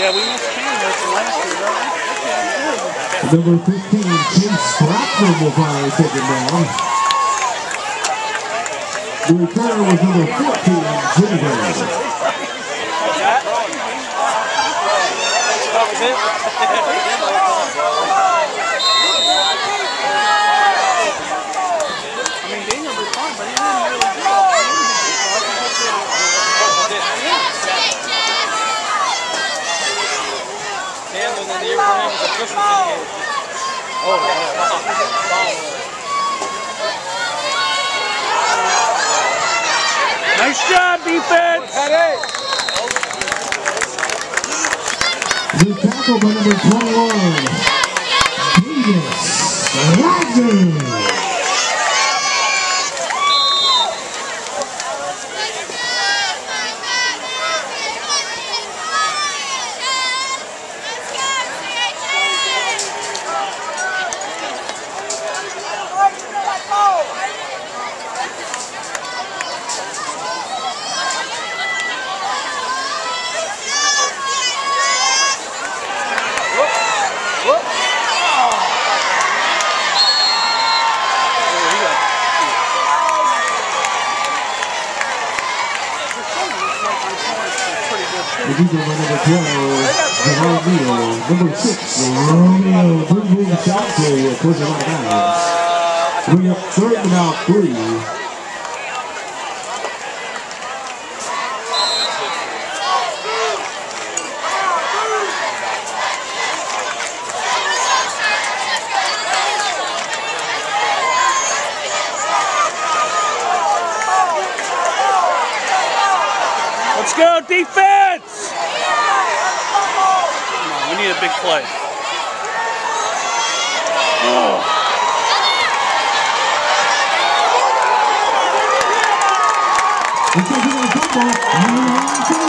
Yeah, we missed last year. Number 15, Kim Stratford will finally take it down. The returner was number 14, Jim That was it? Nice job, defense. The tackle by number 21, Davis. The by number 12, Javon Neal. Number 6, Romeo. Bring up third and out three. Let's go, defense! Come on, we need a big play. Football.